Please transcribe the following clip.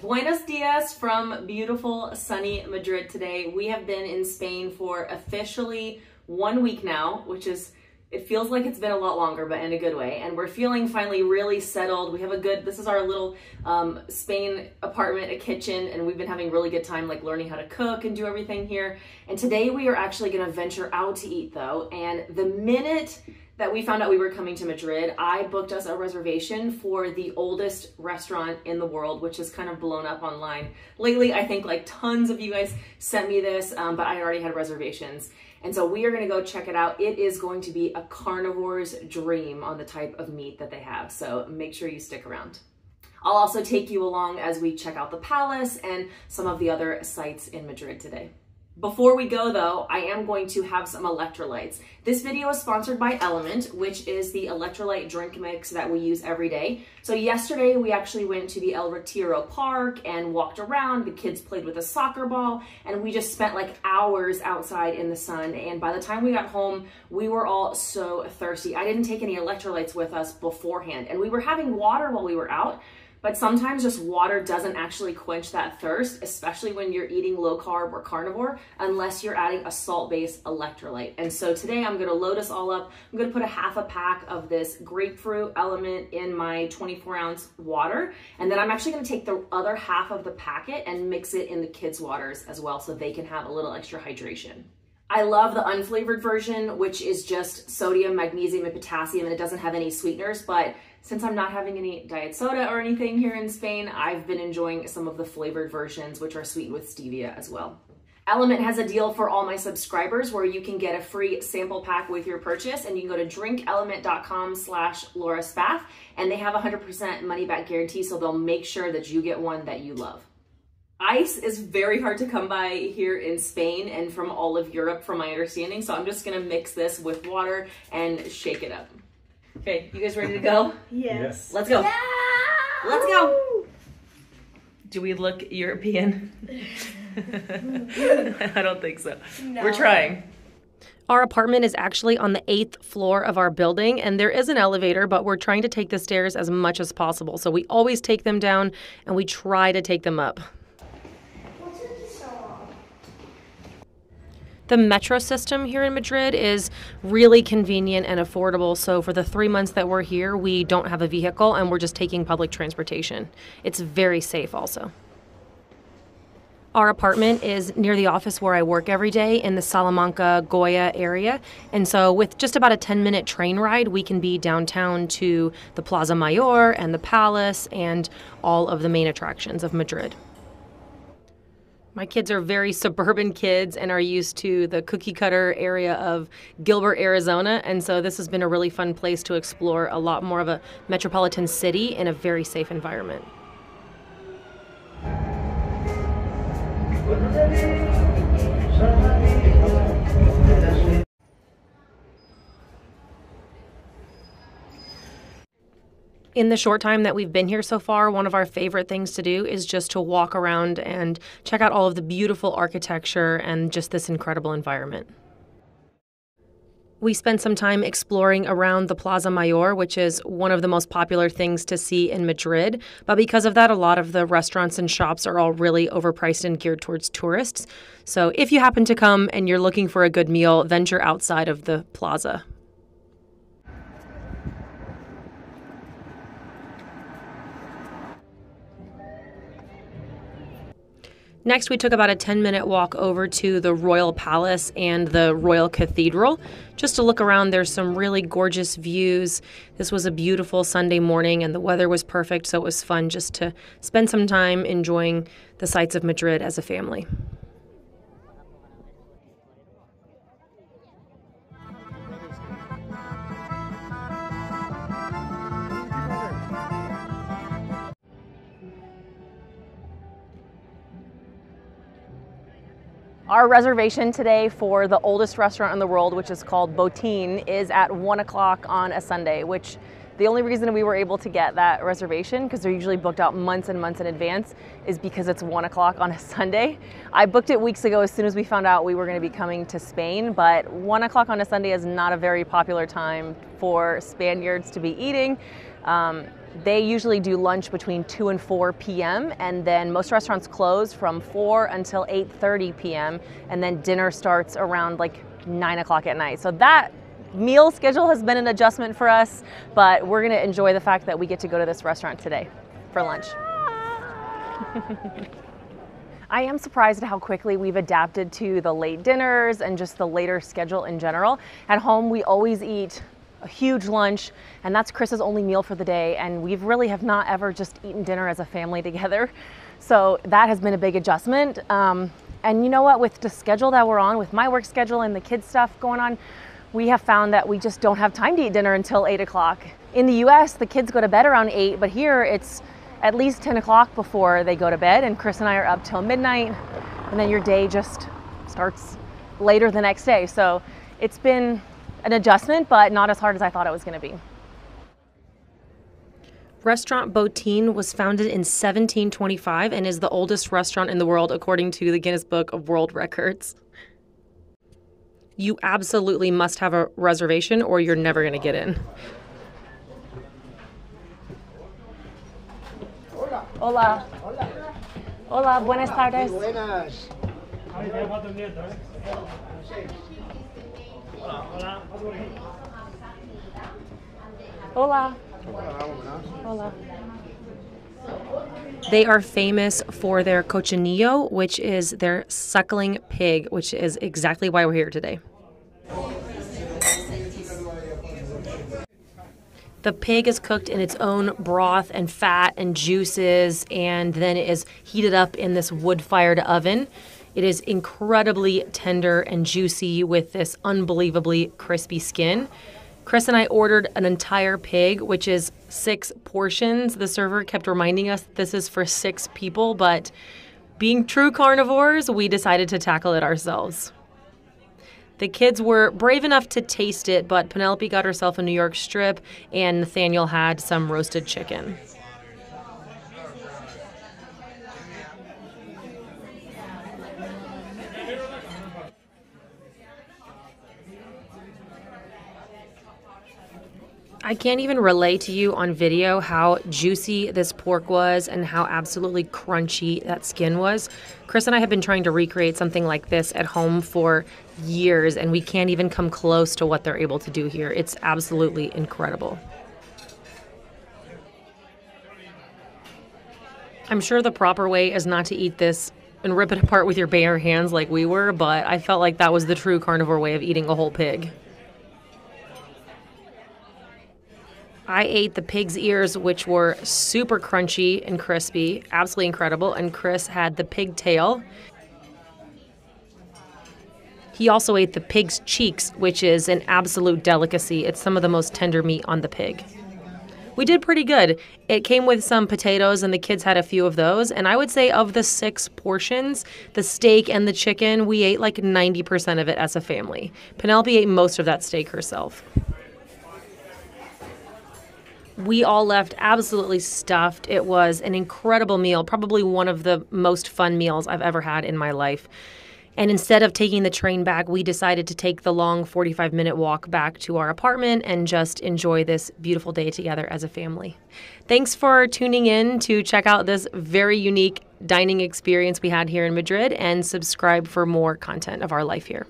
Buenos dias from beautiful sunny Madrid today. We have been in Spain for officially one week now, which is it feels like it's been a lot longer, but in a good way. And we're feeling finally really settled. We have a good, this is our little um, Spain apartment, a kitchen, and we've been having really good time like learning how to cook and do everything here. And today we are actually gonna venture out to eat though. And the minute that we found out we were coming to Madrid, I booked us a reservation for the oldest restaurant in the world, which is kind of blown up online. Lately, I think like tons of you guys sent me this, um, but I already had reservations. And so we are gonna go check it out. It is going to be a carnivore's dream on the type of meat that they have. So make sure you stick around. I'll also take you along as we check out the palace and some of the other sites in Madrid today. Before we go though, I am going to have some electrolytes. This video is sponsored by LMNT, which is the electrolyte drink mix that we use every day. So yesterday we actually went to the El Retiro Park and walked around. The kids played with a soccer ball and we just spent like hours outside in the sun. And by the time we got home, we were all so thirsty. I didn't take any electrolytes with us beforehand and we were having water while we were out, but sometimes just water doesn't actually quench that thirst, especially when you're eating low carb or carnivore, unless you're adding a salt-based electrolyte. And so today I'm gonna load us all up. I'm gonna put a half a pack of this grapefruit LMNT in my 24 ounce water. And then I'm actually gonna take the other half of the packet and mix it in the kids' waters as well so they can have a little extra hydration. I love the unflavored version, which is just sodium, magnesium, and potassium, and it doesn't have any sweeteners, but since I'm not having any diet soda or anything here in Spain, I've been enjoying some of the flavored versions, which are sweetened with stevia as well. LMNT has a deal for all my subscribers where you can get a free sample pack with your purchase and you can go to drinklmnt.com slash Laura Spath and they have a 100% money back guarantee so they'll make sure that you get one that you love. Ice is very hard to come by here in Spain and from all of Europe from my understanding so I'm just gonna mix this with water and shake it up. Okay, you guys ready to go? Yes. Let's go. Yeah! Let's go. Do we look European? I don't think so. No. We're trying. Our apartment is actually on the eighth floor of our building, and there is an elevator, but we're trying to take the stairs as much as possible. So we always take them down and we try to take them up. What took you so long? The metro system here in Madrid is really convenient and affordable. So, for the three months that we're here, we don't have a vehicle and we're just taking public transportation. It's very safe, also. Our apartment is near the office where I work every day in the Salamanca Goya area. And so, with just about a 10 minute train ride, we can be downtown to the Plaza Mayor and the palace and all of the main attractions of Madrid. My kids are very suburban kids and are used to the cookie cutter area of Gilbert, Arizona. And so this has been a really fun place to explore a lot more of a metropolitan city in a very safe environment. In the short time that we've been here so far, one of our favorite things to do is just to walk around and check out all of the beautiful architecture and just this incredible environment. We spent some time exploring around the Plaza Mayor, which is one of the most popular things to see in Madrid. But because of that, a lot of the restaurants and shops are all really overpriced and geared towards tourists. So if you happen to come and you're looking for a good meal, venture outside of the plaza. Next, we took about a 10 minute walk over to the Royal Palace and the Royal Cathedral just to look around. There's some really gorgeous views. This was a beautiful Sunday morning and the weather was perfect, so it was fun just to spend some time enjoying the sights of Madrid as a family. Our reservation today for the oldest restaurant in the world, which is called Botín, is at one o'clock on a Sunday, which The only reason we were able to get that reservation, because they're usually booked out months and months in advance, is because it's one o'clock on a Sunday. I booked it weeks ago as soon as we found out we were going to be coming to Spain, but one o'clock on a Sunday is not a very popular time for Spaniards to be eating. Um, they usually do lunch between 2 and 4 p.m. and then most restaurants close from 4 until 8:30 p.m. and then dinner starts around like 9 o'clock at night. So that meal schedule has been an adjustment for us, but we're going to enjoy the fact that we get to go to this restaurant today for lunch. I am surprised at how quickly we've adapted to the late dinners and just the later schedule in general. At home, we always eat a huge lunch, and that's Chris's only meal for the day. And we really have not ever just eaten dinner as a family together. So that has been a big adjustment. Um, and you know what, with the schedule that we're on, with my work schedule and the kids' stuff going on, we have found that we just don't have time to eat dinner until 8 o'clock. In the US, the kids go to bed around 8, but here it's at least 10 o'clock before they go to bed, and Chris and I are up till midnight, and then your day just starts later the next day. So it's been an adjustment, but not as hard as I thought it was going to be. Restaurant Botín was founded in 1725 and is the oldest restaurant in the world according to the Guinness Book of World Records. You absolutely must have a reservation or you're never going to get in. Hola. Hola, buenas tardes. Buenas. Hola. Hola. They are famous for their cochinillo, which is their suckling pig, which is exactly why we're here today. The pig is cooked in its own broth and fat and juices, and then it is heated up in this wood fired oven. It is incredibly tender and juicy with this unbelievably crispy skin. Chris and I ordered an entire pig, which is six portions. The server kept reminding us this is for six people, but being true carnivores, we decided to tackle it ourselves. The kids were brave enough to taste it, but Penelope got herself a New York strip, and Nathaniel had some roasted chicken. I can't even relay to you on video how juicy this pork was and how absolutely crunchy that skin was. Chris and I have been trying to recreate something like this at home for years, and we can't even come close to what they're able to do here. It's absolutely incredible. I'm sure the proper way is not to eat this and rip it apart with your bare hands like we were, but I felt like that was the true carnivore way of eating a whole pig. I ate the pig's ears, which were super crunchy and crispy, absolutely incredible. And Chris had the pig tail. He also ate the pig's cheeks, which is an absolute delicacy. It's some of the most tender meat on the pig. We did pretty good. It came with some potatoes, and the kids had a few of those. And I would say, of the six portions, the steak and the chicken, we ate like 90% of it as a family. Penelope ate most of that steak herself we all left absolutely stuffed. It was an incredible meal, probably one of the most fun meals I've ever had in my life. And instead of taking the train back, we decided to take the long 45 minute walk back to our apartment and just enjoy this beautiful day together as a family. Thanks for tuning in to check out this very unique dining experience we had here in Madrid and subscribe for more content of our life here.